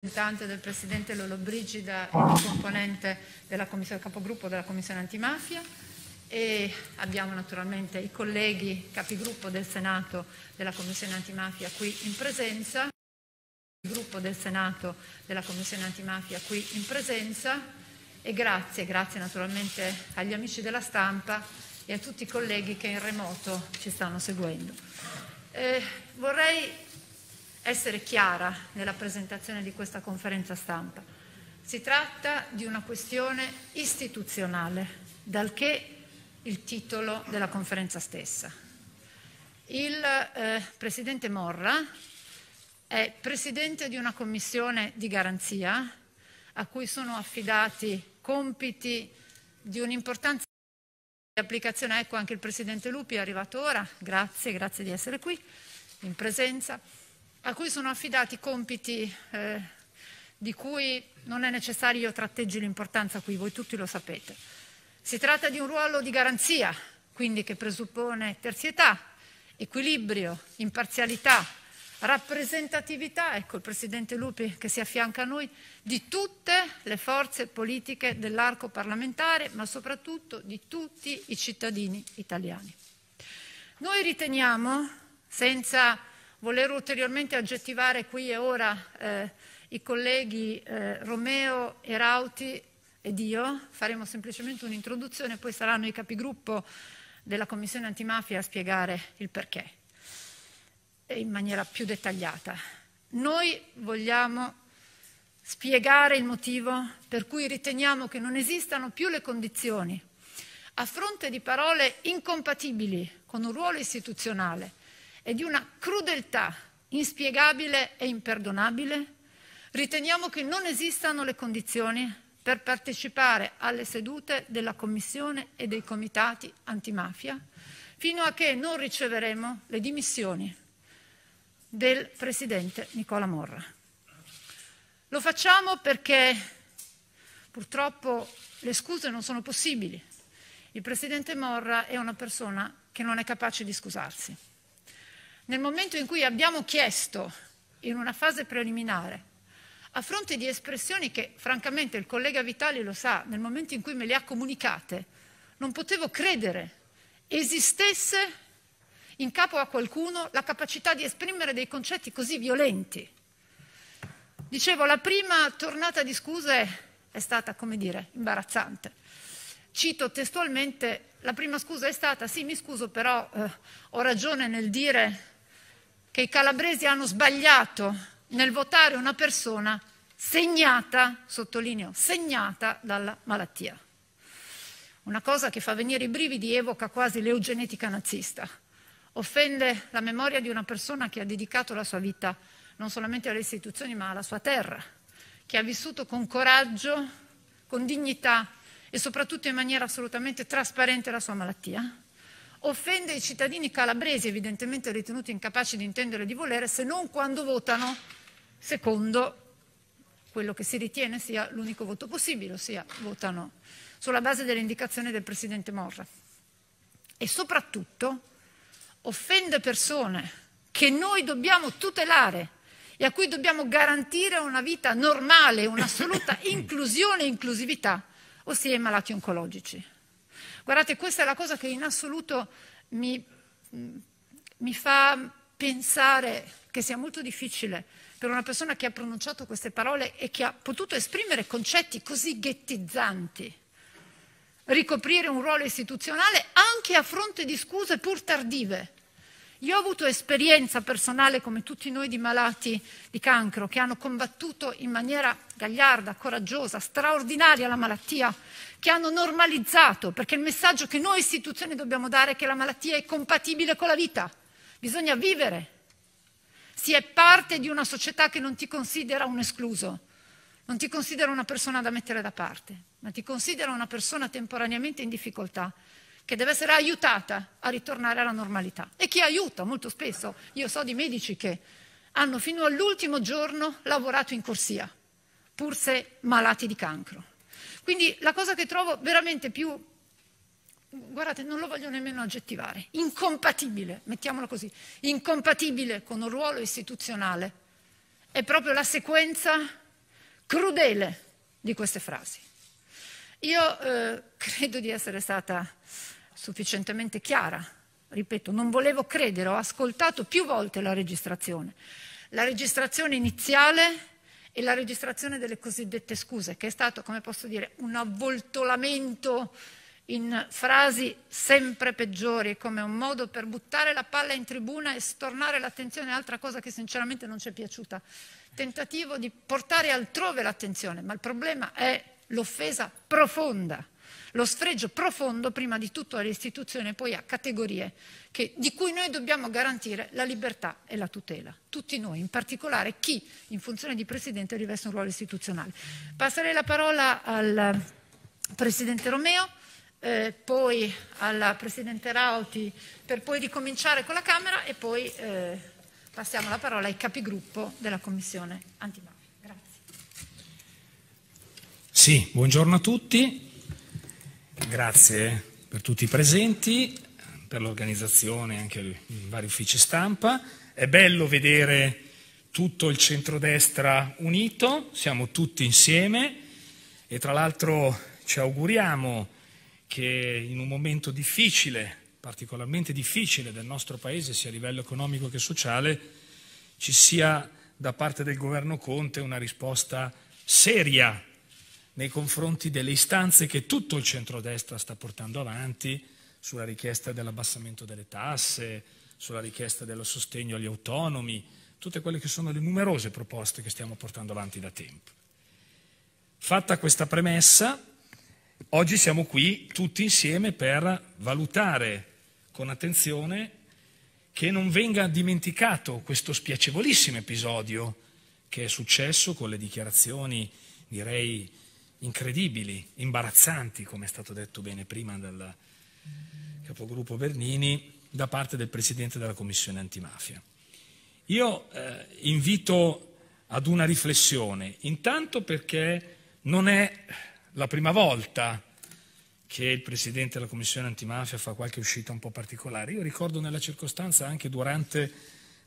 rappresentante del Presidente Lollobrigida e componente della commissione, capogruppo della Commissione Antimafia e abbiamo naturalmente i colleghi capigruppo del Senato della Commissione Antimafia qui in presenza, il gruppo del Senato della Commissione Antimafia qui in presenza e grazie, grazie naturalmente agli amici della stampa e a tutti i colleghi che in remoto ci stanno seguendo. Eh, vorrei essere chiara nella presentazione di questa conferenza stampa. Si tratta di una questione istituzionale, dal che il titolo della conferenza stessa. Il eh, Presidente Morra è Presidente di una commissione di garanzia a cui sono affidati compiti di un'importanza di applicazione. Ecco anche il Presidente Lupi è arrivato ora, grazie, grazie di essere qui in presenza a cui sono affidati compiti eh, di cui non è necessario io tratteggi l'importanza qui, voi tutti lo sapete. Si tratta di un ruolo di garanzia, quindi che presuppone terzietà, equilibrio, imparzialità, rappresentatività, ecco il Presidente Lupi che si affianca a noi, di tutte le forze politiche dell'arco parlamentare, ma soprattutto di tutti i cittadini italiani. Noi riteniamo, senza voler ulteriormente aggettivare qui e ora eh, i colleghi eh, Romeo e Rauti ed io, faremo semplicemente un'introduzione, poi saranno i capigruppo della Commissione antimafia a spiegare il perché in maniera più dettagliata. Noi vogliamo spiegare il motivo per cui riteniamo che non esistano più le condizioni, a fronte di parole incompatibili con un ruolo istituzionale e di una crudeltà inspiegabile e imperdonabile, riteniamo che non esistano le condizioni per partecipare alle sedute della Commissione e dei comitati antimafia fino a che non riceveremo le dimissioni del Presidente Nicola Morra. Lo facciamo perché purtroppo le scuse non sono possibili. Il Presidente Morra è una persona che non è capace di scusarsi. Nel momento in cui abbiamo chiesto, in una fase preliminare, a fronte di espressioni che francamente il collega Vitali lo sa, nel momento in cui me le ha comunicate, non potevo credere esistesse in capo a qualcuno la capacità di esprimere dei concetti così violenti. Dicevo, la prima tornata di scuse è stata, come dire, imbarazzante. Cito testualmente, la prima scusa è stata, sì mi scuso però eh, ho ragione nel dire che i calabresi hanno sbagliato nel votare una persona segnata, sottolineo, segnata dalla malattia. Una cosa che fa venire i brividi, evoca quasi l'eugenetica nazista. Offende la memoria di una persona che ha dedicato la sua vita non solamente alle istituzioni ma alla sua terra, che ha vissuto con coraggio, con dignità e soprattutto in maniera assolutamente trasparente la sua malattia offende i cittadini calabresi, evidentemente ritenuti incapaci di intendere e di volere, se non quando votano secondo quello che si ritiene sia l'unico voto possibile, ossia votano sulla base delle indicazioni del Presidente Morra. E soprattutto offende persone che noi dobbiamo tutelare e a cui dobbiamo garantire una vita normale, un'assoluta inclusione e inclusività, ossia i malati oncologici. Guardate, questa è la cosa che in assoluto mi, mi fa pensare che sia molto difficile per una persona che ha pronunciato queste parole e che ha potuto esprimere concetti così ghettizzanti, ricoprire un ruolo istituzionale anche a fronte di scuse pur tardive. Io ho avuto esperienza personale, come tutti noi, di malati di cancro che hanno combattuto in maniera gagliarda, coraggiosa, straordinaria la malattia, che hanno normalizzato, perché il messaggio che noi istituzioni dobbiamo dare è che la malattia è compatibile con la vita, bisogna vivere. Si è parte di una società che non ti considera un escluso, non ti considera una persona da mettere da parte, ma ti considera una persona temporaneamente in difficoltà che deve essere aiutata a ritornare alla normalità. E chi aiuta molto spesso, io so di medici che hanno fino all'ultimo giorno lavorato in corsia, pur se malati di cancro. Quindi la cosa che trovo veramente più, guardate, non lo voglio nemmeno aggettivare, incompatibile, mettiamolo così, incompatibile con un ruolo istituzionale, è proprio la sequenza crudele di queste frasi. Io eh, credo di essere stata sufficientemente chiara, ripeto, non volevo credere, ho ascoltato più volte la registrazione. La registrazione iniziale e la registrazione delle cosiddette scuse, che è stato, come posso dire, un avvoltolamento in frasi sempre peggiori, come un modo per buttare la palla in tribuna e stornare l'attenzione, altra cosa che sinceramente non ci è piaciuta. Tentativo di portare altrove l'attenzione, ma il problema è l'offesa profonda, lo sfregio profondo prima di tutto alle istituzioni e poi a categorie che, di cui noi dobbiamo garantire la libertà e la tutela. Tutti noi, in particolare chi in funzione di Presidente riveste un ruolo istituzionale. Passerei la parola al Presidente Romeo eh, poi alla Presidente Rauti per poi ricominciare con la Camera e poi eh, passiamo la parola ai capigruppo della Commissione antimafia. Grazie. Sì, buongiorno a tutti, grazie per tutti i presenti, per l'organizzazione anche in vari uffici stampa. È bello vedere tutto il centrodestra unito, siamo tutti insieme e tra l'altro ci auguriamo che in un momento difficile, particolarmente difficile del nostro Paese, sia a livello economico che sociale, ci sia da parte del governo Conte una risposta seria nei confronti delle istanze che tutto il centrodestra sta portando avanti sulla richiesta dell'abbassamento delle tasse, sulla richiesta dello sostegno agli autonomi, tutte quelle che sono le numerose proposte che stiamo portando avanti da tempo. Fatta questa premessa, Oggi siamo qui tutti insieme per valutare con attenzione che non venga dimenticato questo spiacevolissimo episodio che è successo con le dichiarazioni, direi, incredibili, imbarazzanti, come è stato detto bene prima dal capogruppo Bernini, da parte del Presidente della Commissione antimafia. Io eh, invito ad una riflessione, intanto perché non è la prima volta che il Presidente della Commissione antimafia fa qualche uscita un po' particolare. Io ricordo nella circostanza anche durante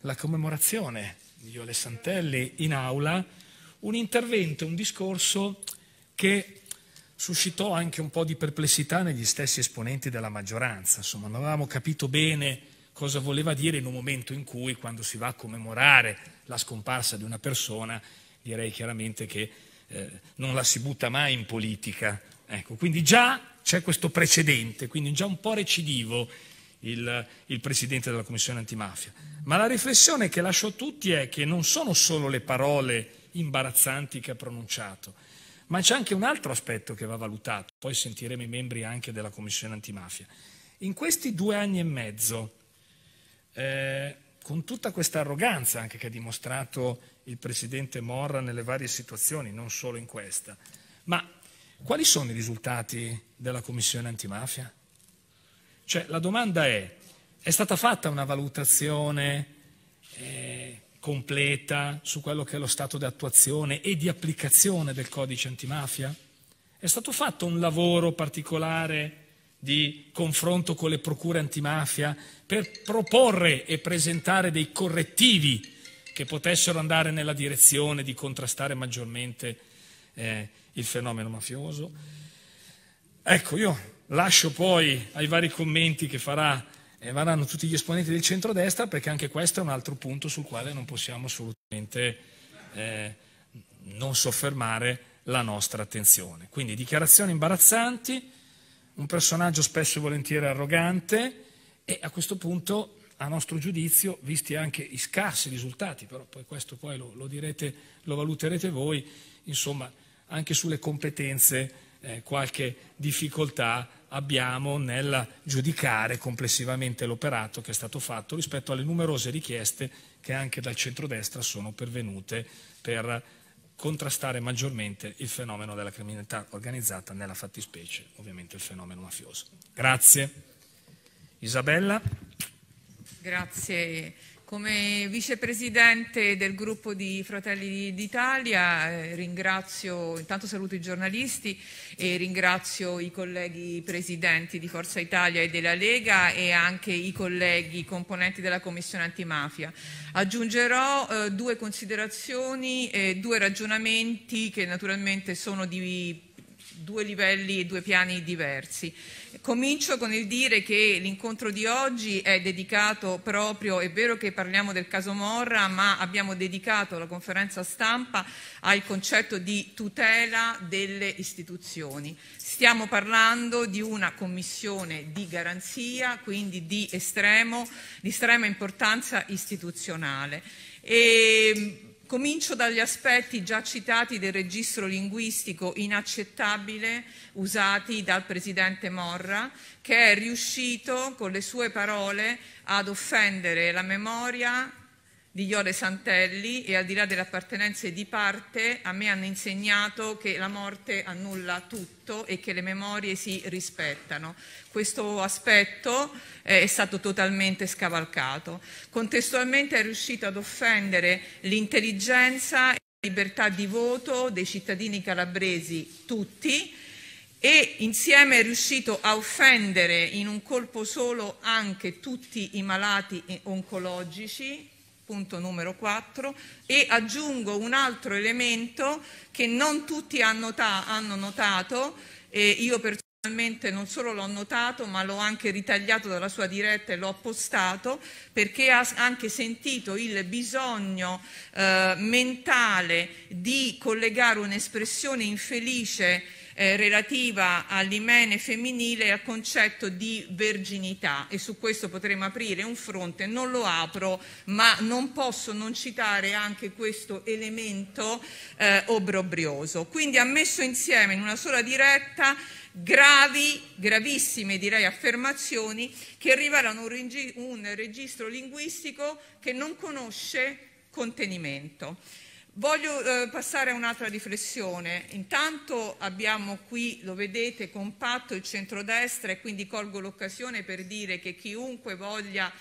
la commemorazione di Iole Santelli in aula un intervento, un discorso che suscitò anche un po' di perplessità negli stessi esponenti della maggioranza. Insomma, non avevamo capito bene cosa voleva dire in un momento in cui, quando si va a commemorare la scomparsa di una persona, direi chiaramente che eh, non la si butta mai in politica. Ecco, quindi già c'è questo precedente, quindi già un po' recidivo il, il, Presidente della Commissione antimafia. Ma la riflessione che lascio a tutti è che non sono solo le parole imbarazzanti che ha pronunciato, ma c'è anche un altro aspetto che va valutato, poi sentiremo i membri anche della Commissione antimafia. In questi due anni e mezzo, eh, con tutta questa arroganza anche che ha dimostrato il Presidente Morra nelle varie situazioni, non solo in questa. Ma quali sono i risultati della Commissione antimafia? Cioè, la domanda è, è stata fatta una valutazione eh, completa su quello che è lo stato di attuazione e di applicazione del codice antimafia? È stato fatto un lavoro particolare di confronto con le procure antimafia per proporre e presentare dei correttivi che potessero andare nella direzione di contrastare maggiormente eh, il fenomeno mafioso. Ecco, io lascio poi ai vari commenti che farà, eh, faranno tutti gli esponenti del centrodestra, perché anche questo è un altro punto sul quale non possiamo assolutamente eh, non soffermare la nostra attenzione. Quindi dichiarazioni imbarazzanti, un personaggio spesso e volentieri arrogante e a questo punto a nostro giudizio, visti anche i scarsi risultati, però poi questo poi lo, lo, direte, lo valuterete voi, insomma anche sulle competenze eh, qualche difficoltà abbiamo nel giudicare complessivamente l'operato che è stato fatto rispetto alle numerose richieste che anche dal centrodestra sono pervenute per contrastare maggiormente il fenomeno della criminalità organizzata, nella fattispecie ovviamente il fenomeno mafioso. Grazie. Isabella. Grazie Come vicepresidente del gruppo di Fratelli d'Italia eh, ringrazio, intanto saluto i giornalisti e ringrazio i colleghi presidenti di Forza Italia e della Lega e anche i colleghi componenti della Commissione antimafia. Aggiungerò eh, due considerazioni e due ragionamenti che naturalmente sono di due livelli e due piani diversi. Comincio con il dire che l'incontro di oggi è dedicato proprio, è vero che parliamo del caso Morra, ma abbiamo dedicato la conferenza stampa al concetto di tutela delle istituzioni. Stiamo parlando di una commissione di garanzia, quindi di, estremo, di estrema importanza istituzionale. E Comincio dagli aspetti già citati del registro linguistico inaccettabile usati dal Presidente Morra, che è riuscito, con le sue parole, ad offendere la memoria di Iole Santelli e al di là delle appartenenze di parte a me hanno insegnato che la morte annulla tutto e che le memorie si rispettano. Questo aspetto eh, è stato totalmente scavalcato. Contestualmente è riuscito ad offendere l'intelligenza e la libertà di voto dei cittadini calabresi tutti e insieme è riuscito a offendere in un colpo solo anche tutti i malati oncologici punto numero 4, e aggiungo un altro elemento che non tutti hanno, hanno notato, e io personalmente non solo l'ho notato, ma l'ho anche ritagliato dalla sua diretta e l'ho postato, perché ha anche sentito il bisogno eh, mentale di collegare un'espressione infelice eh, relativa all'imene femminile e al concetto di verginità e su questo potremo aprire un fronte, non lo apro ma non posso non citare anche questo elemento eh, obbrobrioso. Quindi ha messo insieme in una sola diretta gravi, gravissime direi affermazioni che rivelano un registro linguistico che non conosce contenimento. Voglio eh, passare a un'altra riflessione. Intanto abbiamo qui, lo vedete, compatto il centrodestra e quindi colgo l'occasione per dire che chiunque voglia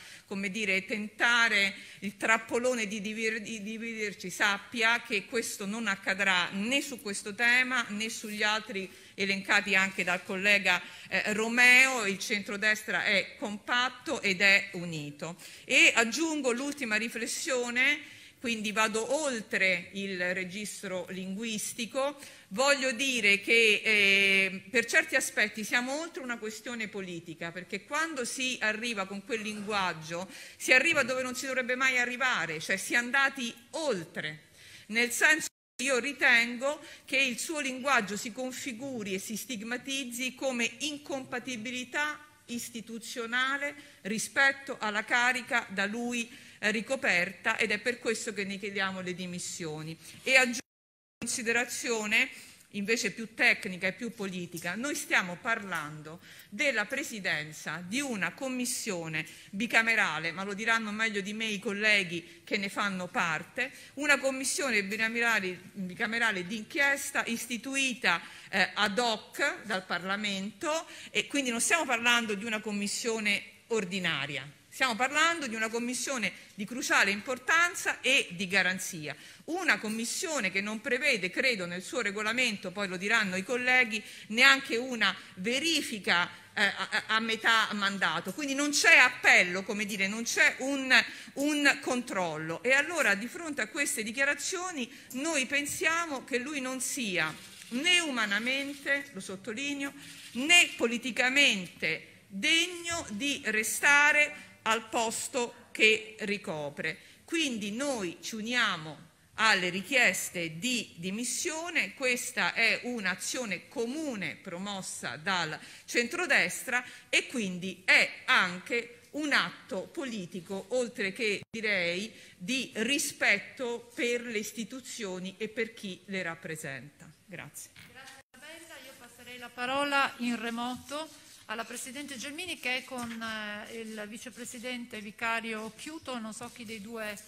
dire, tentare il trappolone di, dividerci sappia che questo non accadrà né su questo tema né sugli altri elencati anche dal collega eh, Romeo, il centrodestra è compatto ed è unito. E aggiungo l'ultima riflessione quindi vado oltre il registro linguistico, voglio dire che eh, per certi aspetti siamo oltre una questione politica, perché quando si arriva con quel linguaggio si arriva dove non si dovrebbe mai arrivare, cioè si è andati oltre, nel senso che io ritengo che il suo linguaggio si configuri e si stigmatizzi come incompatibilità istituzionale rispetto alla carica da lui ricoperta ed è per questo che ne chiediamo le dimissioni. E aggiungo una considerazione invece più tecnica e più politica, noi stiamo parlando della presidenza di una commissione bicamerale, ma lo diranno meglio di me i colleghi che ne fanno parte, una commissione bicamerale, bicamerale d'inchiesta istituita eh, ad hoc dal Parlamento e quindi non stiamo parlando di una commissione ordinaria, Stiamo parlando di una commissione di cruciale importanza e di garanzia. Una commissione che non prevede, credo, nel suo regolamento, poi lo diranno i colleghi, neanche una verifica eh, a, a, metà mandato. Quindi non c'è appello, come dire, non c'è un, un controllo. E allora di fronte a queste dichiarazioni noi pensiamo che lui non sia né umanamente, lo sottolineo, né politicamente degno di restare al posto che ricopre. Quindi noi ci uniamo alle richieste di dimissione, questa è un'azione comune promossa dal centrodestra e quindi è anche un atto politico, oltre che direi di rispetto per le istituzioni e per chi le rappresenta. Grazie. Grazie Bella, io passerei la parola in remoto alla Presidente Gelmini che è con eh, il Vicepresidente Vicario Chiuto, non so chi dei due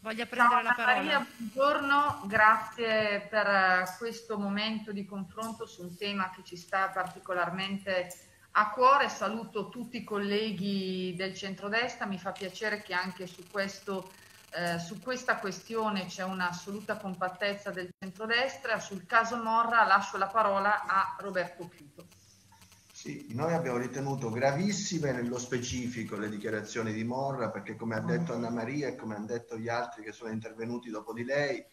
voglia prendere Ciao, la parola. Maria, buongiorno, grazie per eh, questo momento di confronto su un tema che ci sta particolarmente a cuore. Saluto tutti i colleghi del centrodestra, mi fa piacere che anche su, questo, eh, su questa questione c'è un'assoluta compattezza del centrodestra. Sul caso Morra lascio la parola a Roberto Chiuto. Sì, noi abbiamo ritenuto gravissime nello specifico le dichiarazioni di Morra perché come ha detto Anna Maria e come hanno detto gli altri che sono intervenuti dopo di lei,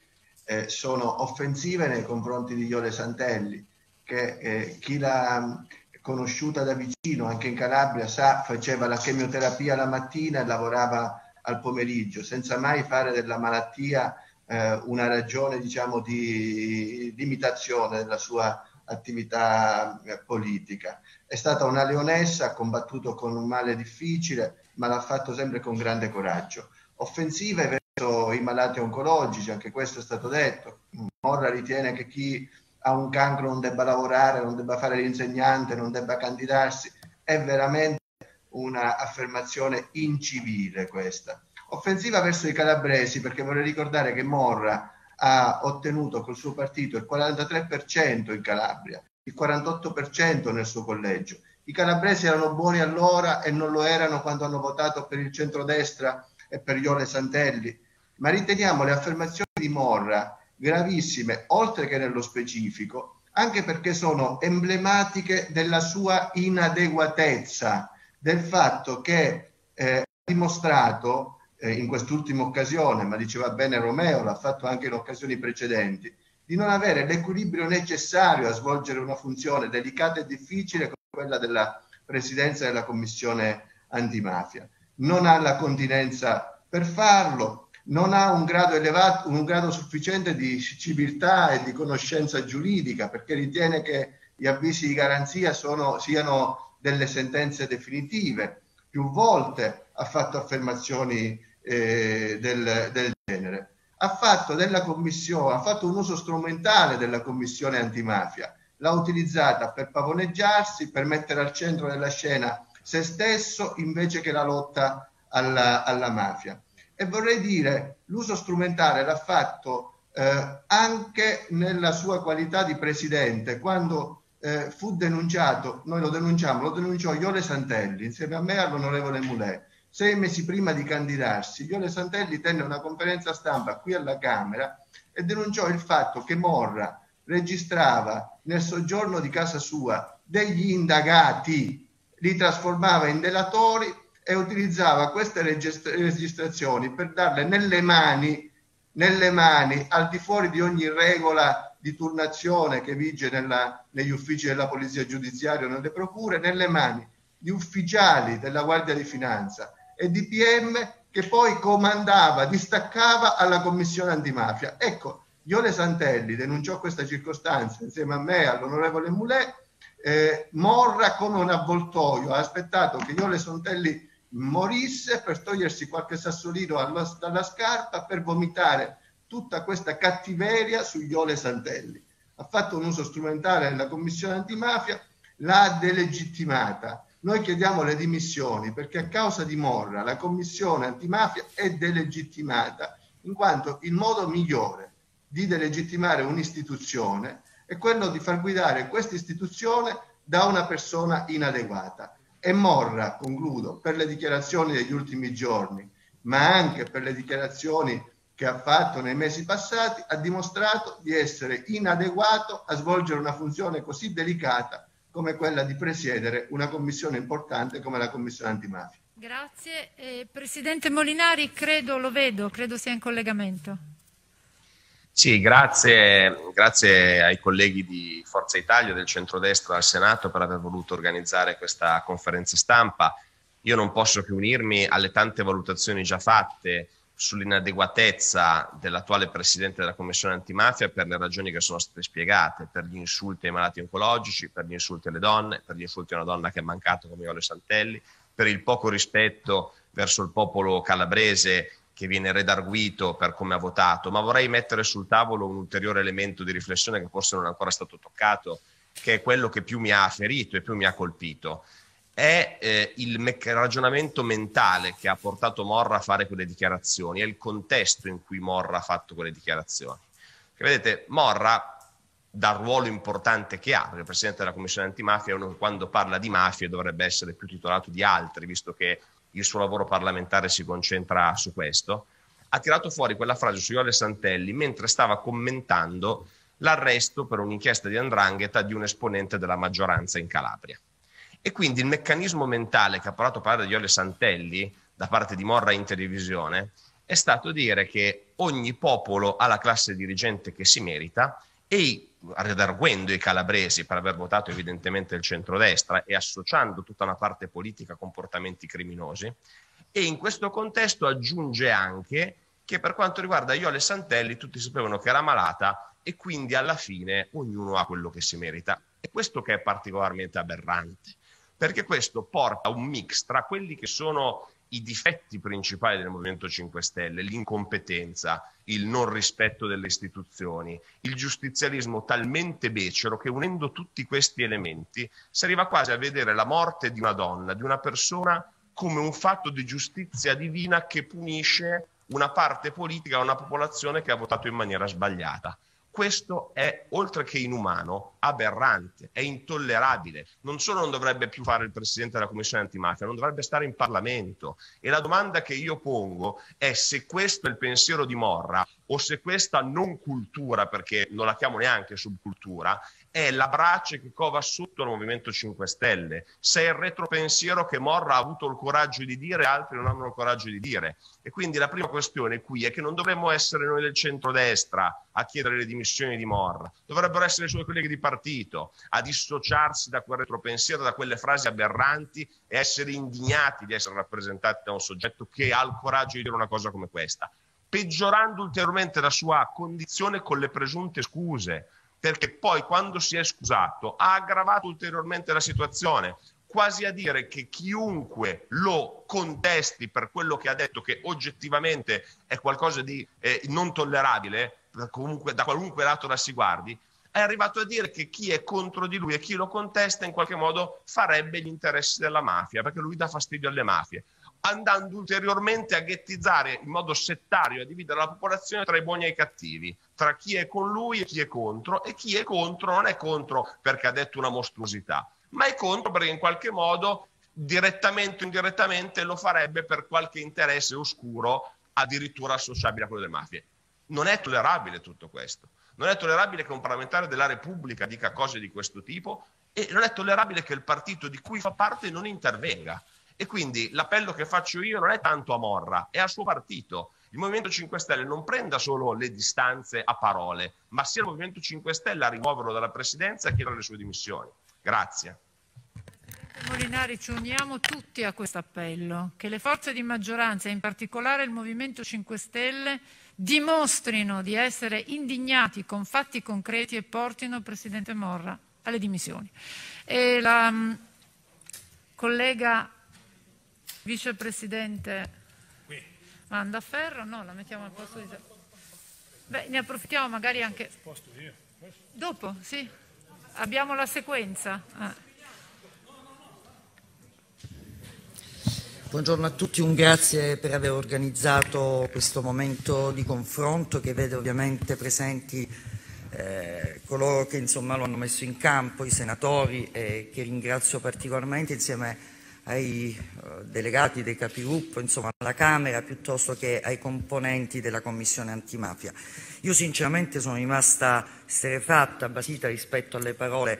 eh, sono offensive nei confronti di Iole Santelli, che eh, chi l'ha conosciuta da vicino anche in Calabria sa faceva la chemioterapia la mattina e lavorava al pomeriggio, senza mai fare della malattia eh, una ragione diciamo di limitazione della sua attività eh, politica. È stata una leonessa, ha combattuto con un male difficile, ma l'ha fatto sempre con grande coraggio. Offensive verso i malati oncologici, anche questo è stato detto. Morra ritiene che chi ha un cancro non debba lavorare, non debba fare l'insegnante, non debba candidarsi. È veramente un'affermazione incivile questa. Offensiva verso i calabresi, perché vorrei ricordare che Morra ha ottenuto col suo partito il 43% in Calabria, il 48% nel suo collegio. I calabresi erano buoni allora e non lo erano quando hanno votato per il centrodestra e per Iole Santelli. Ma riteniamo le affermazioni di Morra gravissime, oltre che nello specifico, anche perché sono emblematiche della sua inadeguatezza, del fatto che eh, ha dimostrato eh, in quest'ultima occasione, ma diceva bene Romeo, l'ha fatto anche in occasioni precedenti, di non avere l'equilibrio necessario a svolgere una funzione delicata e difficile come quella della presidenza della commissione antimafia. Non ha la continenza per farlo, non ha un grado elevato, un grado sufficiente di civiltà e di conoscenza giuridica perché ritiene che gli avvisi di garanzia sono, siano delle sentenze definitive. Più volte ha fatto affermazioni eh, del, del genere. Ha fatto della commissione, ha fatto un uso strumentale della commissione antimafia, l'ha utilizzata per pavoneggiarsi, per mettere al centro della scena se stesso invece che la lotta alla, alla mafia. E vorrei dire, l'uso strumentale l'ha fatto eh, anche nella sua qualità di presidente, quando eh, fu denunciato, noi lo denunciamo, lo denunciò Iole Santelli insieme a me all'onorevole Moulet sei mesi prima di candidarsi, Iole Santelli tenne una conferenza stampa qui alla Camera e denunciò il fatto che Morra registrava nel soggiorno di casa sua degli indagati, li trasformava in delatori e utilizzava queste registrazioni per darle nelle mani, nelle mani, al di fuori di ogni regola di turnazione che vige nella, negli uffici della polizia giudiziaria o nelle procure, nelle mani di ufficiali della Guardia di Finanza e DPM che poi comandava, distaccava alla commissione antimafia. Ecco, Iole Santelli denunciò questa circostanza insieme a me, all'onorevole Moulet, eh, Morra come un avvoltoio, ha aspettato che Iole Santelli morisse per togliersi qualche sassolino alla, dalla scarpa per vomitare tutta questa cattiveria su Iole Santelli. Ha fatto un uso strumentale della commissione antimafia, l'ha delegittimata, noi chiediamo le dimissioni perché a causa di Morra la commissione antimafia è delegittimata in quanto il modo migliore di delegittimare un'istituzione è quello di far guidare questa istituzione da una persona inadeguata. E Morra, concludo, per le dichiarazioni degli ultimi giorni, ma anche per le dichiarazioni che ha fatto nei mesi passati, ha dimostrato di essere inadeguato a svolgere una funzione così delicata come quella di presiedere una commissione importante come la commissione antimafia. Grazie. Eh, Presidente Molinari, credo, lo vedo, credo sia in collegamento. Sì, grazie, grazie ai colleghi di Forza Italia, del centrodestra al Senato per aver voluto organizzare questa conferenza stampa. Io non posso che unirmi alle tante valutazioni già fatte sull'inadeguatezza dell'attuale presidente della commissione antimafia per le ragioni che sono state spiegate, per gli insulti ai malati oncologici, per gli insulti alle donne, per gli insulti a una donna che è mancato come Iole Santelli, per il poco rispetto verso il popolo calabrese che viene redarguito per come ha votato, ma vorrei mettere sul tavolo un ulteriore elemento di riflessione che forse non è ancora stato toccato, che è quello che più mi ha ferito e più mi ha colpito è eh, il me- ragionamento mentale che ha portato Morra a fare quelle dichiarazioni, è il contesto in cui Morra ha fatto quelle dichiarazioni. Che vedete, Morra dal ruolo importante che ha, perché il Presidente della Commissione antimafia uno quando parla di mafia dovrebbe essere più titolato di altri, visto che il suo lavoro parlamentare si concentra su questo, ha tirato fuori quella frase su Iole Santelli mentre stava commentando l'arresto per un'inchiesta di Andrangheta di un esponente della maggioranza in Calabria. E quindi il meccanismo mentale che ha provato a parlare di Iole Santelli da parte di Morra in televisione è stato dire che ogni popolo ha la classe dirigente che si merita e redarguendo i calabresi per aver votato evidentemente il centrodestra e associando tutta una parte politica a comportamenti criminosi, e in questo contesto aggiunge anche che per quanto riguarda Iole Santelli tutti sapevano che era malata e quindi alla fine ognuno ha quello che si merita. E questo che è particolarmente aberrante, perché questo porta un mix tra quelli che sono i difetti principali del Movimento 5 Stelle, l'incompetenza, il non rispetto delle istituzioni, il giustizialismo talmente becero che unendo tutti questi elementi si arriva quasi a vedere la morte di una donna, di una persona, come un fatto di giustizia divina che punisce una parte politica, una popolazione che ha votato in maniera sbagliata. Questo è, oltre che inumano, aberrante, è intollerabile. Non solo non dovrebbe più fare il Presidente della Commissione antimafia, non dovrebbe stare in Parlamento. E la domanda che io pongo è se questo è il pensiero di Morra o se questa non cultura, perché non la chiamo neanche subcultura, è la brace che cova sotto il Movimento 5 Stelle, se è il retropensiero che Morra ha avuto il coraggio di dire e altri non hanno il coraggio di dire. E quindi la prima questione qui è che non dovremmo essere noi del centrodestra a chiedere le dimissioni di Morra, dovrebbero essere i suoi colleghi di partito a dissociarsi da quel retropensiero, da quelle frasi aberranti e essere indignati di essere rappresentati da un soggetto che ha il coraggio di dire una cosa come questa. Peggiorando ulteriormente la sua condizione con le presunte scuse, perché poi quando si è scusato ha aggravato ulteriormente la situazione, quasi a dire che chiunque lo contesti per quello che ha detto, che oggettivamente è qualcosa di eh, non tollerabile, comunque, da qualunque lato la si guardi, è arrivato a dire che chi è contro di lui e chi lo contesta in qualche modo farebbe gli interessi della mafia, perché lui dà fastidio alle mafie andando ulteriormente a ghettizzare in modo settario, a dividere la popolazione tra i buoni e i cattivi, tra chi è con lui e chi è contro, e chi è contro non è contro perché ha detto una mostruosità, ma è contro perché in qualche modo, direttamente o indirettamente, lo farebbe per qualche interesse oscuro, addirittura associabile a quello delle mafie. Non è tollerabile tutto questo. Non è tollerabile che un parlamentare della Repubblica dica cose di questo tipo e non è tollerabile che il partito di cui fa parte non intervenga. E quindi l'appello che faccio io non è tanto a Morra, è al suo partito. Il Movimento 5 Stelle non prenda solo le distanze a parole, ma sia il Movimento 5 Stelle a rimuoverlo dalla presidenza e a chiedere le sue dimissioni. Grazie. Molinari, ci uniamo tutti a questo appello, che le forze di maggioranza, in particolare il Movimento 5 Stelle, dimostrino di essere indignati con fatti concreti e portino il Presidente Morra alle dimissioni. E la mm, collega Vicepresidente Manda Ferro, no, la mettiamo al posto di... Beh, ne approfittiamo magari anche... Dopo, sì. Abbiamo la sequenza. Ah. Buongiorno a tutti, un grazie per aver organizzato questo momento di confronto che vede ovviamente presenti eh, coloro che insomma, lo hanno messo in campo, i senatori, e che ringrazio particolarmente insieme ai eh, delegati dei capigruppo, insomma alla Camera, piuttosto che ai componenti della Commissione antimafia. Io sinceramente sono rimasta sterefatta, basita rispetto alle parole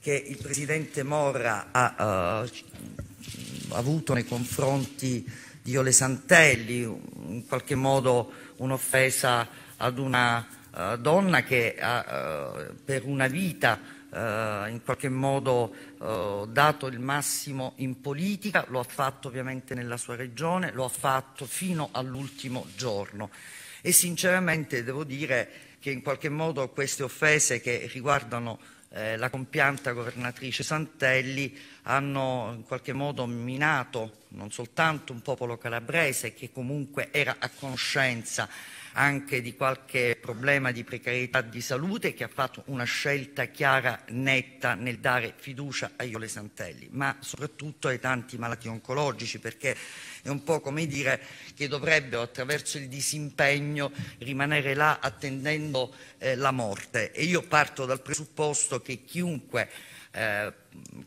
che il Presidente Morra ha uh, avuto nei confronti di Iole Santelli, in qualche modo un'offesa ad una uh, donna che uh, per una vita eh, in qualche modo eh, dato il massimo in politica, lo ha fatto ovviamente nella sua regione, lo ha fatto fino all'ultimo giorno. E sinceramente devo dire che in qualche modo queste offese che riguardano eh, la compianta governatrice Santelli hanno in qualche modo minato non soltanto un popolo calabrese che comunque era a conoscenza anche di qualche problema di precarietà di salute che ha fatto una scelta chiara, netta nel dare fiducia a Iole Santelli, ma soprattutto ai tanti malati oncologici perché è un po' come dire che dovrebbero attraverso il disimpegno rimanere là attendendo eh, la morte. E io parto dal presupposto che chiunque eh,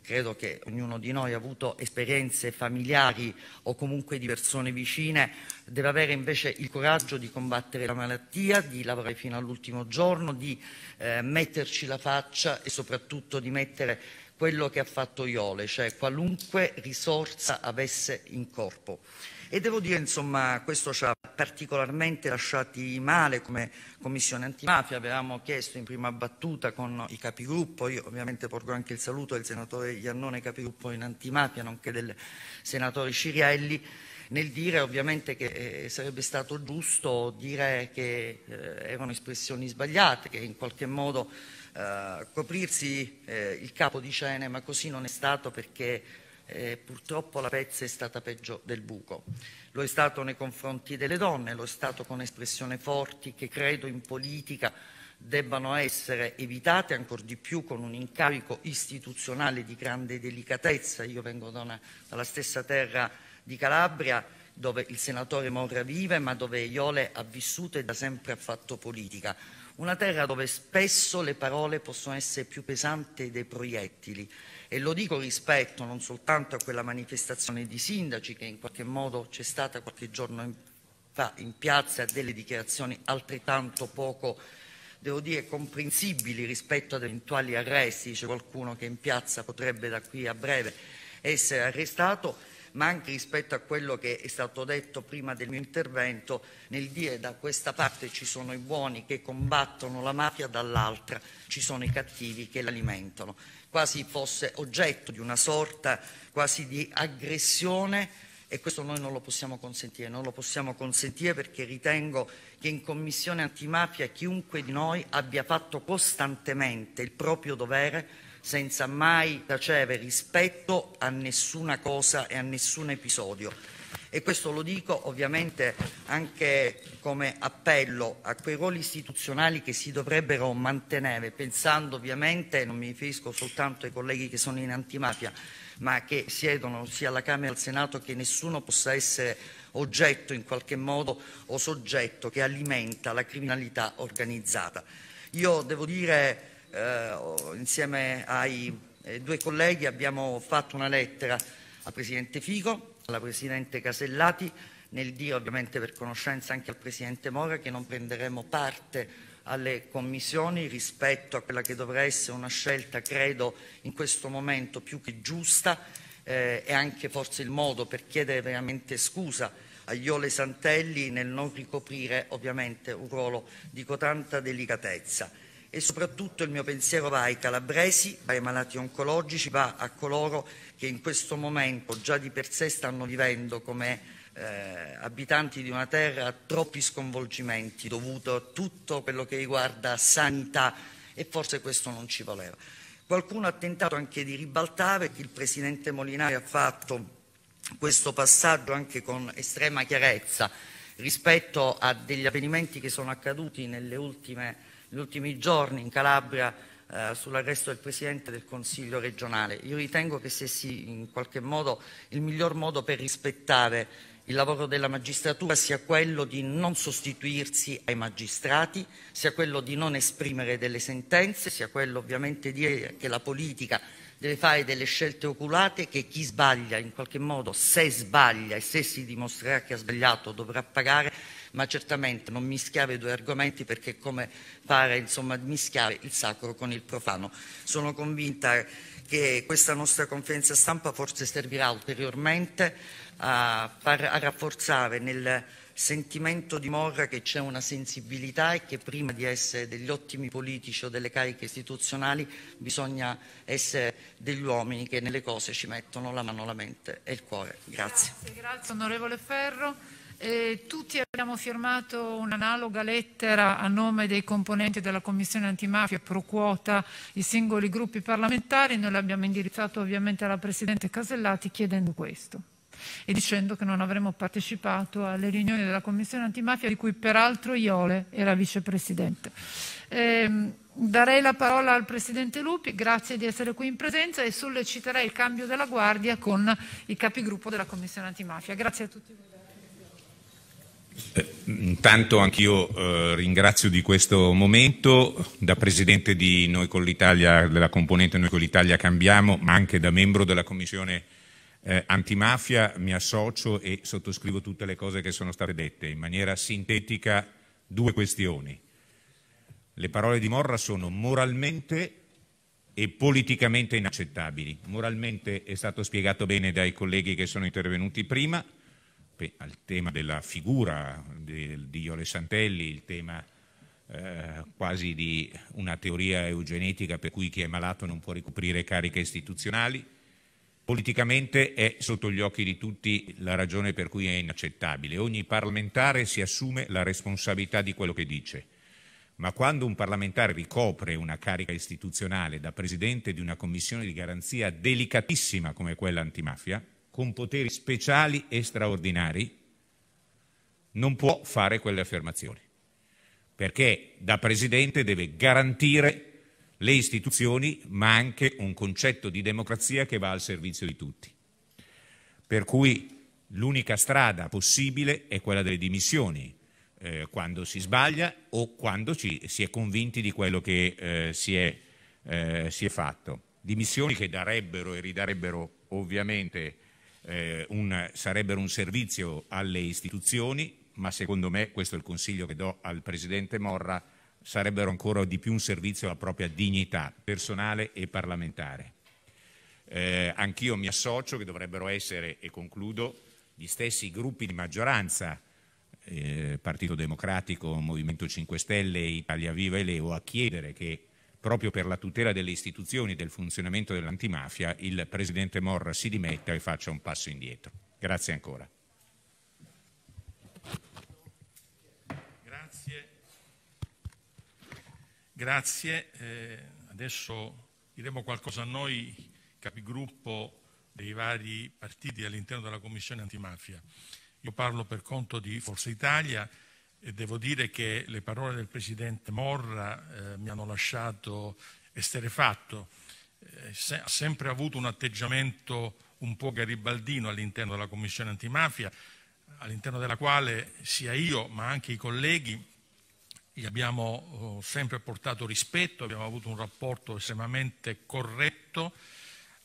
credo che ognuno di noi ha avuto esperienze familiari o comunque di persone vicine, deve avere invece il coraggio di combattere la malattia, di lavorare fino all'ultimo giorno, di eh, metterci la faccia e soprattutto di mettere quello che ha fatto Iole, cioè qualunque risorsa avesse in corpo. E devo dire, insomma, questo ci ha particolarmente lasciati male come Commissione Antimafia. Avevamo chiesto in prima battuta con i capigruppo, io ovviamente porgo anche il saluto del senatore Iannone, capigruppo in Antimafia, nonché del senatore Cirielli, nel dire ovviamente che eh, sarebbe stato giusto dire che eh, erano espressioni sbagliate, che in qualche modo eh, coprirsi il capo di cene, ma così non è stato perché eh, purtroppo la pezza è stata peggio del buco. Lo è stato nei confronti delle donne, lo è stato con espressioni forti che credo in politica debbano essere evitate ancora di più con un incarico istituzionale di grande delicatezza. Io vengo da una, dalla stessa terra di Calabria dove il senatore Morra vive ma dove Iole ha vissuto e da sempre ha fatto politica. Una terra dove spesso le parole possono essere più pesanti dei proiettili. E lo dico rispetto non soltanto a quella manifestazione di sindaci che in qualche modo c'è stata qualche giorno fa in piazza, delle dichiarazioni altrettanto poco, devo dire, comprensibili rispetto ad eventuali arresti, c'è qualcuno che in piazza potrebbe da qui a breve essere arrestato, ma anche rispetto a quello che è stato detto prima del mio intervento nel dire da questa parte ci sono i buoni che combattono la mafia, dall'altra ci sono i cattivi che l'alimentano. Quasi fosse oggetto di una sorta quasi di aggressione e questo noi non lo possiamo consentire, non lo possiamo consentire perché ritengo che in Commissione antimafia chiunque di noi abbia fatto costantemente il proprio dovere senza mai tacere rispetto a nessuna cosa e a nessun episodio. E questo lo dico ovviamente anche come appello a quei ruoli istituzionali che si dovrebbero mantenere, pensando ovviamente, non mi riferisco soltanto ai colleghi che sono in antimafia, ma che siedono sia alla Camera che al Senato, che nessuno possa essere oggetto in qualche modo o soggetto che alimenta la criminalità organizzata. Io devo dire, eh, insieme ai eh, due colleghi abbiamo fatto una lettera al Presidente Figo, alla Presidente Casellati, nel dire ovviamente per conoscenza anche al Presidente Mora che non prenderemo parte alle commissioni rispetto a quella che dovrà essere una scelta, credo, in questo momento più che giusta eh, anche forse il modo per chiedere veramente scusa a Iole Santelli nel non ricoprire ovviamente un ruolo di cotanta delicatezza. E soprattutto il mio pensiero va ai calabresi, ai malati oncologici, va a coloro che in questo momento già di per sé stanno vivendo come eh, abitanti di una terra troppi sconvolgimenti dovuto a tutto quello che riguarda sanità e forse questo non ci voleva. Qualcuno ha tentato anche di ribaltare il Presidente Molinari ha fatto questo passaggio anche con estrema chiarezza rispetto a degli avvenimenti che sono accaduti ultime, negli ultimi giorni in Calabria eh, sull'arresto del Presidente del Consiglio regionale. Io ritengo che sia in qualche modo il miglior modo per rispettare il lavoro della magistratura sia quello di non sostituirsi ai magistrati, sia quello di non esprimere delle sentenze, sia quello ovviamente di dire che la politica deve fare delle scelte oculate, che chi sbaglia in qualche modo, se sbaglia e se si dimostrerà che ha sbagliato, dovrà pagare, ma certamente non mischiare i due argomenti perché come fare insomma, mischiare il sacro con il profano. Sono convinta che questa nostra conferenza stampa forse servirà ulteriormente a, far, a rafforzare nel sentimento di Morra che c'è una sensibilità e che prima di essere degli ottimi politici o delle cariche istituzionali bisogna essere degli uomini che nelle cose ci mettono la mano, la mente e il cuore. Grazie. Grazie, grazie onorevole Ferro. Eh, tutti abbiamo firmato un'analoga lettera a nome dei componenti della Commissione antimafia pro quota i singoli gruppi parlamentari, noi l'abbiamo indirizzato ovviamente alla Presidente Casellati chiedendo questo. e dicendo che non avremmo partecipato alle riunioni della Commissione antimafia di cui peraltro Iole era vicepresidente. Eh, darei la parola al Presidente Lupi, grazie di essere qui in presenza e solleciterei il cambio della guardia con i capigruppo della Commissione antimafia. Grazie a tutti voi. Eh, intanto anch'io eh, ringrazio di questo momento, da Presidente di Noi con l'Italia, della componente Noi con l'Italia Cambiamo, ma anche da membro della Commissione eh, antimafia, mi associo e sottoscrivo tutte le cose che sono state dette. In maniera sintetica due questioni. Le parole di Morra sono moralmente e politicamente inaccettabili. Moralmente è stato spiegato bene dai colleghi che sono intervenuti prima, al tema della figura di, Iole Santelli, il tema eh, quasi di una teoria eugenetica per cui chi è malato non può ricoprire cariche istituzionali. Politicamente è sotto gli occhi di tutti la ragione per cui è inaccettabile. Ogni parlamentare si assume la responsabilità di quello che dice, ma quando un parlamentare ricopre una carica istituzionale da presidente di una commissione di garanzia delicatissima come quella antimafia, con poteri speciali e straordinari, non può fare quelle affermazioni, perché da Presidente deve garantire le istituzioni, ma anche un concetto di democrazia che va al servizio di tutti. Per cui l'unica strada possibile è quella delle dimissioni, eh, quando si sbaglia o quando ci, si è convinti di quello che eh, si, è, eh, si, è, fatto. Dimissioni che darebbero e ridarebbero ovviamente eh, un, sarebbero un servizio alle istituzioni, ma secondo me, questo è il consiglio che do al Presidente Morra, sarebbero ancora di più un servizio alla propria dignità personale e parlamentare. Eh, anch'io mi associo che dovrebbero essere, e concludo, gli stessi gruppi di maggioranza, eh, Partito Democratico, Movimento 5 Stelle, Italia Viva e Leo, a chiedere che proprio per la tutela delle istituzioni e del funzionamento dell'antimafia, il Presidente Morra si dimetta e faccia un passo indietro. Grazie ancora. Grazie. Grazie. Eh, adesso diremo qualcosa a noi, capigruppo dei vari partiti all'interno della Commissione antimafia. Io parlo per conto di Forza Italia e devo dire che le parole del Presidente Morra eh, mi hanno lasciato esterefatto. Eh, se, ha sempre avuto un atteggiamento un po' garibaldino all'interno della Commissione antimafia, all'interno della quale sia io ma anche i colleghi gli abbiamo oh, sempre portato rispetto, abbiamo avuto un rapporto estremamente corretto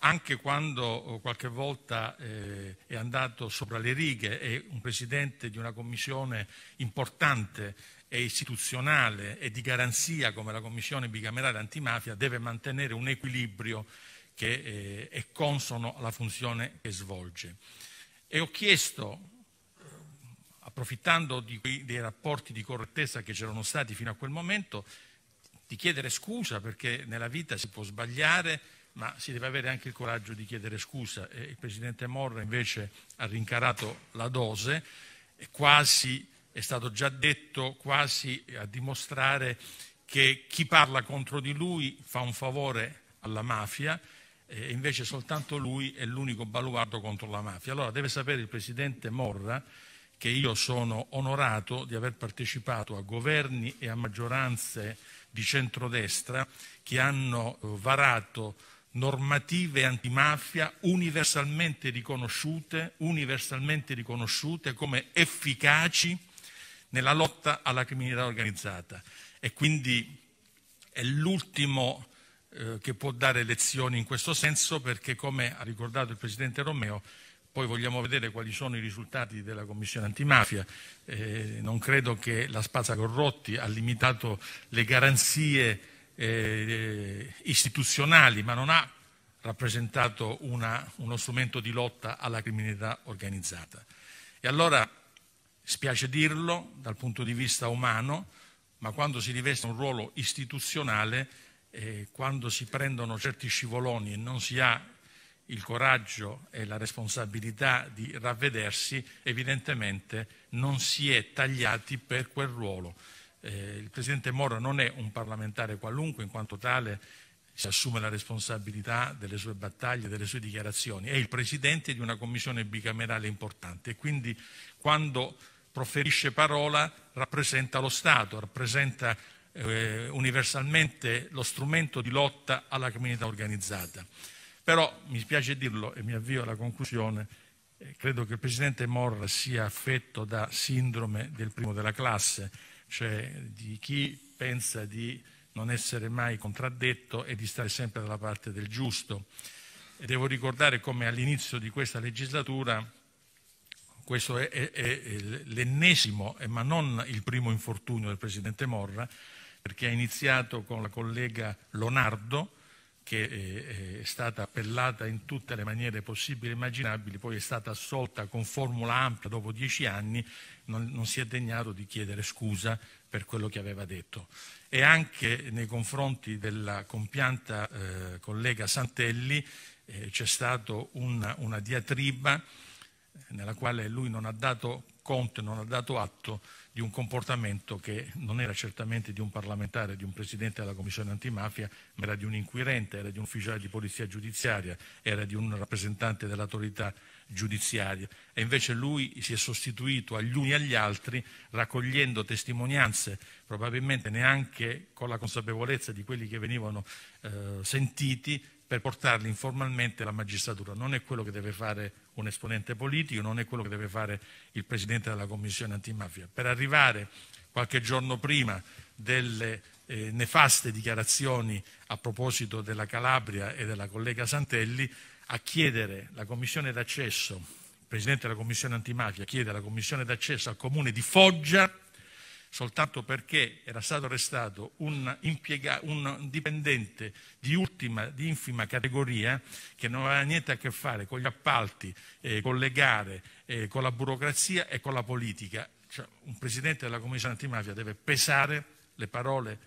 anche quando oh, qualche volta eh, è andato sopra le righe e un presidente di una commissione importante e istituzionale e di garanzia come la commissione bicamerale antimafia deve mantenere un equilibrio che eh, è consono alla funzione che svolge. E ho chiesto, eh, approfittando di, dei rapporti di correttezza che c'erano stati fino a quel momento, di chiedere scusa perché nella vita si può sbagliare, ma si deve avere anche il coraggio di chiedere scusa e il Presidente Morra invece ha rincarato la dose e quasi, è stato già detto, quasi a dimostrare che chi parla contro di lui fa un favore alla mafia e invece soltanto lui è l'unico baluardo contro la mafia. Allora deve sapere il Presidente Morra che io sono onorato di aver partecipato a governi e a maggioranze di centrodestra che hanno varato normative antimafia universalmente riconosciute, universalmente riconosciute come efficaci nella lotta alla criminalità organizzata e quindi è l'ultimo eh, che può dare lezioni in questo senso perché come ha ricordato il Presidente Romeo poi vogliamo vedere quali sono i risultati della Commissione antimafia. Eh, non credo che la Spazza Corrotti ha limitato le garanzie eh, istituzionali, ma non ha rappresentato una, uno strumento di lotta alla criminalità organizzata. E allora spiace dirlo dal punto di vista umano, ma quando si riveste un ruolo istituzionale, eh, quando si prendono certi scivoloni e non si ha il coraggio e la responsabilità di ravvedersi, evidentemente non si è tagliati per quel ruolo. Eh, il Presidente Moro non è un parlamentare qualunque, in quanto tale si assume la responsabilità delle sue battaglie, delle sue dichiarazioni, è il Presidente di una commissione bicamerale importante e quindi quando proferisce parola rappresenta lo Stato, rappresenta eh, universalmente lo strumento di lotta alla criminalità organizzata. Però mi spiace dirlo e mi avvio alla conclusione, eh, credo che il Presidente Morra sia affetto da sindrome del primo della classe, cioè di chi pensa di non essere mai contraddetto e di stare sempre dalla parte del giusto. E devo ricordare come all'inizio di questa legislatura questo è, è, è l'ennesimo, ma non il primo infortunio del Presidente Morra, perché ha iniziato con la collega Lonardo, che è stata appellata in tutte le maniere possibili e immaginabili, poi è stata assolta con formula ampia dopo dieci anni, non, non si è degnato di chiedere scusa per quello che aveva detto. E anche nei confronti della compianta eh, collega Santelli eh, c'è stata una, una diatriba nella quale lui non ha dato conto e non ha dato atto di un comportamento che non era certamente di un parlamentare, di un presidente della commissione antimafia, ma era di un inquirente, era di un ufficiale di polizia giudiziaria, era di un rappresentante dell'autorità giudiziaria. E invece lui si è sostituito agli uni e agli altri raccogliendo testimonianze, probabilmente neanche con la consapevolezza di quelli che venivano eh, sentiti, per portarli informalmente alla magistratura. Non è quello che deve fare un esponente politico, non è quello che deve fare il Presidente della Commissione antimafia. Per arrivare qualche giorno prima delle eh, nefaste dichiarazioni a proposito della Calabria e della collega Santelli, a chiedere la Commissione d'accesso, il Presidente della Commissione antimafia chiede la Commissione d'accesso al Comune di Foggia soltanto perché era stato arrestato un, un dipendente di ultima, di infima categoria che non aveva niente a che fare con gli appalti, eh, con le gare, eh, con la burocrazia e con la politica. Cioè, un presidente della Commissione antimafia deve pesare le parole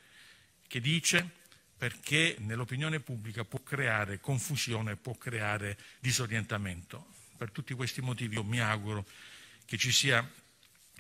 che dice perché nell'opinione pubblica può creare confusione, può creare disorientamento. Per tutti questi motivi io mi auguro che ci sia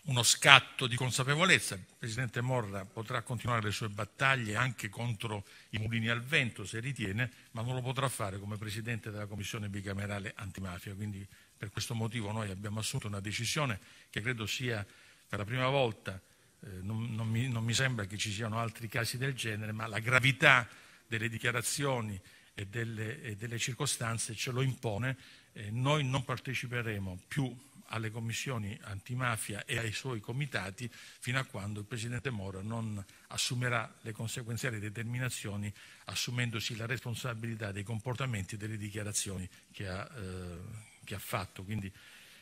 uno scatto di consapevolezza. Il Presidente Morra potrà continuare le sue battaglie anche contro i mulini al vento, se ritiene, ma non lo potrà fare come Presidente della Commissione bicamerale antimafia. Quindi per questo motivo noi abbiamo assunto una decisione che credo sia per la prima volta, eh, non, non, mi, non mi sembra che ci siano altri casi del genere, ma la gravità delle dichiarazioni e delle, e delle circostanze ce lo impone. Eh, noi non parteciperemo più alle commissioni antimafia e ai suoi comitati fino a quando il Presidente Moro non assumerà le conseguenziali determinazioni assumendosi la responsabilità dei comportamenti e delle dichiarazioni che ha, eh, che ha fatto. Quindi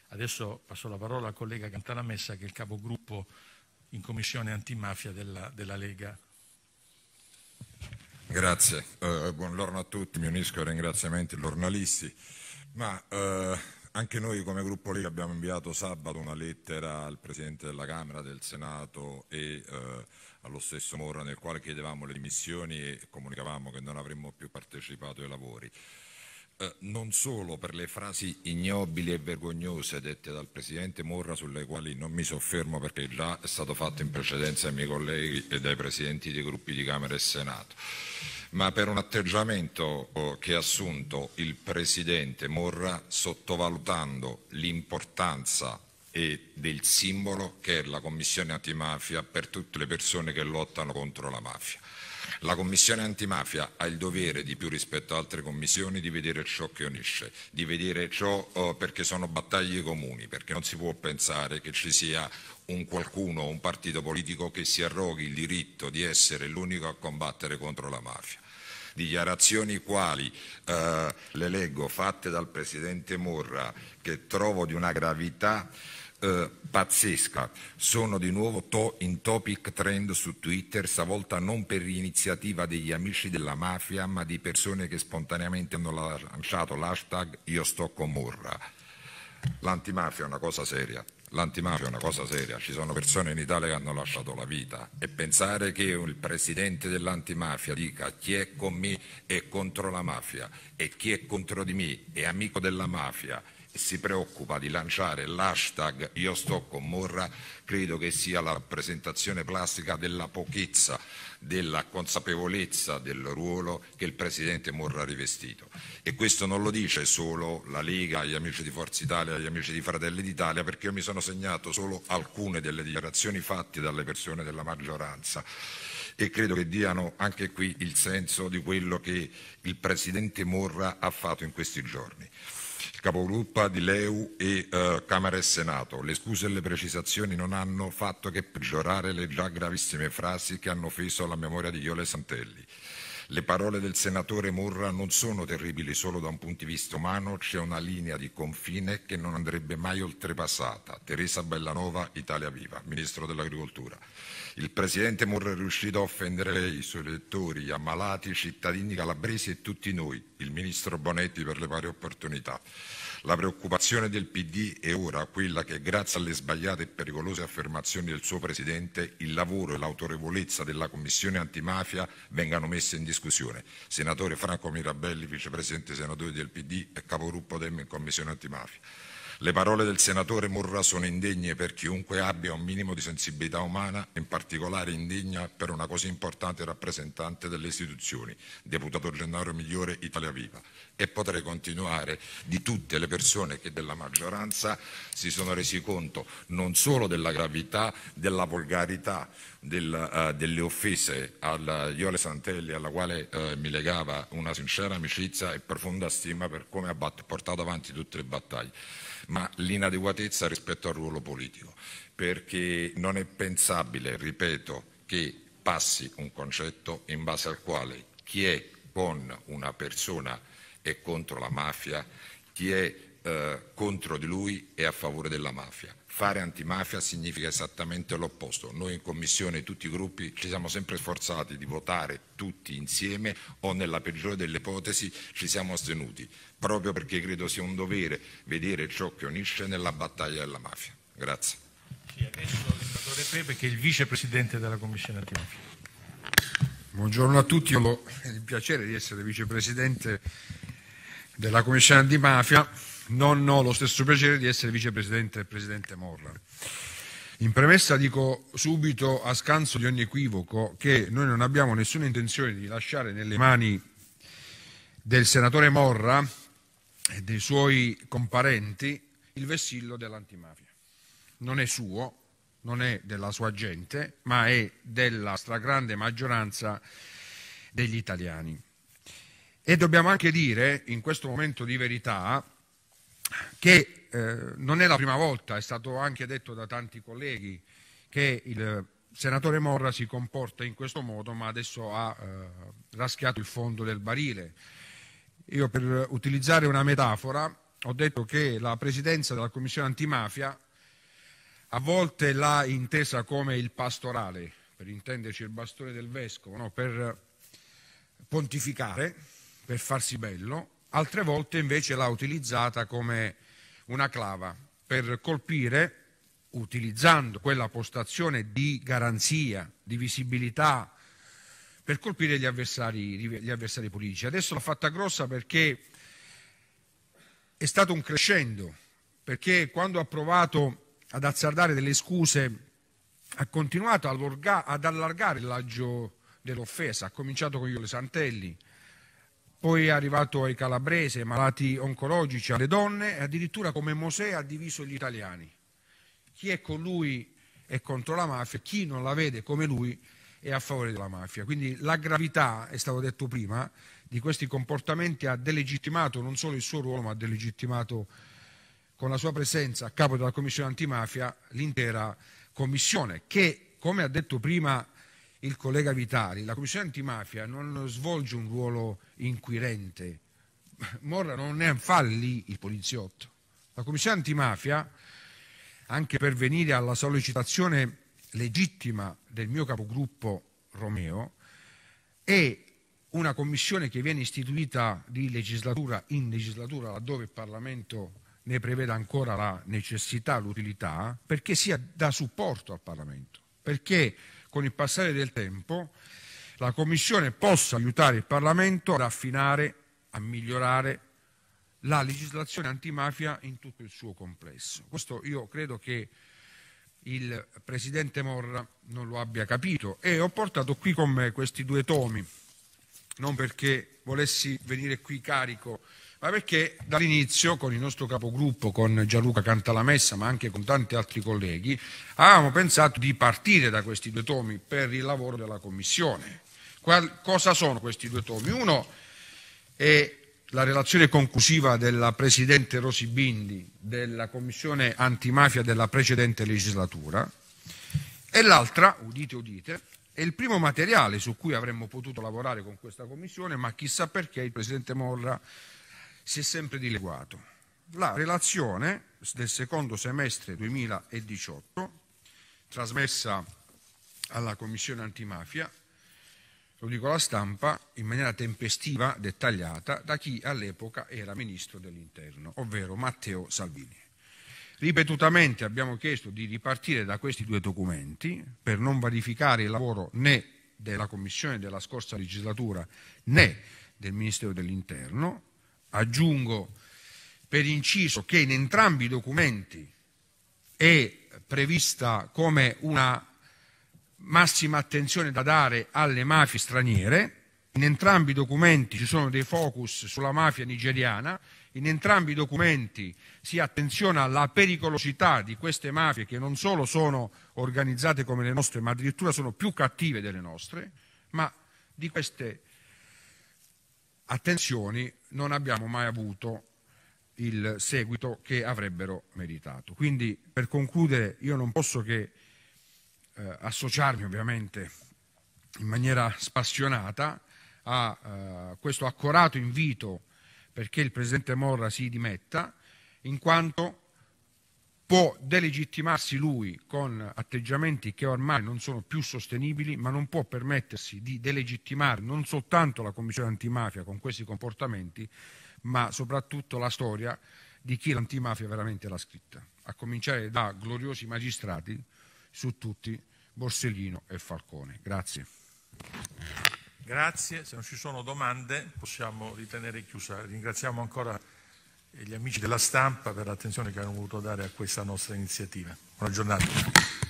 adesso passo la parola al collega Cantalamessa che è il capogruppo in commissione antimafia della, della Lega. Grazie, uh, buongiorno a tutti, mi unisco ai ringraziamenti giornalisti. Ma, uh, anche noi come gruppo Lega abbiamo inviato sabato una lettera al Presidente della Camera, del Senato e eh, allo stesso Morra nel quale chiedevamo le dimissioni e comunicavamo che non avremmo più partecipato ai lavori. Eh, non solo per le frasi ignobili e vergognose dette dal Presidente Morra sulle quali non mi soffermo perché già è stato fatto in precedenza ai miei colleghi e dai Presidenti dei gruppi di Camera e Senato ma per un atteggiamento oh, che ha assunto il Presidente Morra sottovalutando l'importanza del simbolo che è la Commissione antimafia per tutte le persone che lottano contro la mafia. La Commissione antimafia ha il dovere, di più rispetto ad altre commissioni, di vedere ciò che unisce, di vedere ciò oh, perché sono battaglie comuni, perché non si può pensare che ci sia un qualcuno, un partito politico che si arroghi il diritto di essere l'unico a combattere contro la mafia dichiarazioni quali eh, le leggo fatte dal Presidente Morra che trovo di una gravità eh, pazzesca. Sono di nuovo to in topic trend su Twitter, stavolta non per iniziativa degli amici della mafia, ma di persone che spontaneamente hanno lanciato l'hashtag Io sto con Morra. L'antimafia è una cosa seria. L'antimafia è una cosa seria, ci sono persone in Italia che hanno lasciato la vita. E pensare che il presidente dell'antimafia dica chi è con me è contro la mafia e chi è contro di me è amico della mafia si preoccupa di lanciare l'hashtag io sto con Morra, credo che sia la rappresentazione plastica della pochezza, della consapevolezza del ruolo che il Presidente Morra ha rivestito. E questo non lo dice solo la Lega, gli amici di Forza Italia, gli amici di Fratelli d'Italia, perché io mi sono segnato solo alcune delle dichiarazioni fatte dalle persone della maggioranza e credo che diano anche qui il senso di quello che il Presidente Morra ha fatto in questi giorni capogruppo di Leu e eh, Camera e Senato. Le scuse e le precisazioni non hanno fatto che peggiorare le già gravissime frasi che hanno offeso la memoria di Iole Santelli. Le parole del senatore Murra non sono terribili solo da un punto di vista umano, c'è una linea di confine che non andrebbe mai oltrepassata. Teresa Bellanova, Italia Viva, Ministro dell'Agricoltura. Il Presidente Murra è riuscito a offendere lei, i suoi elettori, gli ammalati, i cittadini calabresi e tutti noi, il Ministro Bonetti per le pari opportunità. La preoccupazione del PD è ora quella che, grazie alle sbagliate e pericolose affermazioni del suo Presidente, il lavoro e l'autorevolezza della Commissione antimafia vengano messe in discussione. Senatore Franco Mirabelli, Vicepresidente Senatore del PD e Capogruppo Dem in Commissione antimafia. Le parole del senatore Murra sono indegne per chiunque abbia un minimo di sensibilità umana, in particolare indegna per una così importante rappresentante delle istituzioni, deputato Gennaro Migliore Italia Viva. E potrei continuare. Di tutte le persone che della maggioranza si sono resi conto non solo della gravità, della volgarità, del, uh, delle offese alla Iole Santelli, alla quale uh, mi legava una sincera amicizia e profonda stima per come ha portato avanti tutte le battaglie ma l'inadeguatezza rispetto al ruolo politico, perché non è pensabile, ripeto, che passi un concetto in base al quale chi è con una persona è contro la mafia, chi è eh, contro di lui è a favore della mafia. Fare antimafia significa esattamente l'opposto. Noi in Commissione, tutti i gruppi, ci siamo sempre sforzati di votare tutti insieme o nella peggiore delle ipotesi ci siamo astenuti, proprio perché credo sia un dovere vedere ciò che unisce nella battaglia della mafia. Grazie. Pepe che è il vicepresidente della Commissione antimafia. Buongiorno a tutti, ho il piacere di essere vicepresidente della Commissione antimafia non ho lo stesso piacere di essere vicepresidente del presidente Morra. In premessa dico subito, a scanso di ogni equivoco, che noi non abbiamo nessuna intenzione di lasciare nelle mani del senatore Morra e dei suoi comparenti il vessillo dell'antimafia. Non è suo, non è della sua gente, ma è della stragrande maggioranza degli italiani. E dobbiamo anche dire, in questo momento di verità, che eh, non è la prima volta, è stato anche detto da tanti colleghi, che il senatore Morra si comporta in questo modo, ma adesso ha eh, raschiato il fondo del barile. Io per utilizzare una metafora ho detto che la presidenza della Commissione antimafia a volte l'ha intesa come il pastorale, per intenderci il bastone del vescovo, no? per pontificare, per farsi bello, altre volte invece l'ha utilizzata come una clava per colpire, utilizzando quella postazione di garanzia, di visibilità, per colpire gli avversari, gli avversari politici. Adesso l'ha fatta grossa perché è stato un crescendo, perché quando ha provato ad azzardare delle scuse ha continuato ad allargare il raggio dell'offesa, ha cominciato con Iole Santelli, poi è arrivato ai calabresi, ai malati oncologici, alle donne e addirittura come Mosè ha diviso gli italiani. Chi è con lui è contro la mafia, chi non la vede come lui è a favore della mafia. Quindi la gravità, è stato detto prima, di questi comportamenti ha delegittimato non solo il suo ruolo, ma ha delegittimato con la sua presenza a capo della Commissione antimafia l'intera Commissione, che, come ha detto prima il collega Vitali, la Commissione antimafia non svolge un ruolo inquirente, Morra non ne fa lì il poliziotto. La Commissione antimafia, anche per venire alla sollecitazione legittima del mio capogruppo Romeo, è una commissione che viene istituita di legislatura in legislatura laddove il Parlamento ne prevede ancora la necessità, l'utilità, perché sia da supporto al Parlamento, perché con il passare del tempo la Commissione possa aiutare il Parlamento a raffinare, a migliorare la legislazione antimafia in tutto il suo complesso. Questo io credo che il Presidente Morra non lo abbia capito e ho portato qui con me questi due tomi, non perché volessi venire qui carico, ma perché dall'inizio con il nostro capogruppo, con Gianluca Cantalamessa, ma anche con tanti altri colleghi, avevamo pensato di partire da questi due tomi per il lavoro della Commissione. Qual, cosa sono questi due tomi? Uno è la relazione conclusiva della Presidente Rosi Bindi della Commissione antimafia della precedente legislatura e l'altra, udite udite, è il primo materiale su cui avremmo potuto lavorare con questa Commissione, ma chissà perché il Presidente Morra si è sempre dileguato. La relazione del secondo semestre 2018, trasmessa alla Commissione antimafia, lo dico alla stampa, in maniera tempestiva, dettagliata, da chi all'epoca era Ministro dell'Interno, ovvero Matteo Salvini. Ripetutamente abbiamo chiesto di ripartire da questi due documenti per non verificare il lavoro né della Commissione della scorsa legislatura né del Ministero dell'Interno. Aggiungo per inciso che in entrambi i documenti è prevista come una massima attenzione da dare alle mafie straniere. In entrambi i documenti ci sono dei focus sulla mafia nigeriana, in entrambi i documenti si attenziona alla pericolosità di queste mafie che non solo sono organizzate come le nostre, ma addirittura sono più cattive delle nostre, ma di queste attenzioni non abbiamo mai avuto il seguito che avrebbero meritato. Quindi, per concludere, io non posso che eh, associarmi ovviamente in maniera spassionata a eh, questo accorato invito perché il Presidente Morra si dimetta, in quanto può delegittimarsi lui con atteggiamenti che ormai non sono più sostenibili, ma non può permettersi di delegittimare non soltanto la Commissione antimafia con questi comportamenti, ma soprattutto la storia di chi l'antimafia veramente l'ha scritta, a cominciare da gloriosi magistrati su tutti Borsellino e Falcone. Grazie. Grazie, se non ci sono domande possiamo ritenere chiusa. Ringraziamo ancora gli amici della stampa per l'attenzione che hanno voluto dare a questa nostra iniziativa. Buona giornata.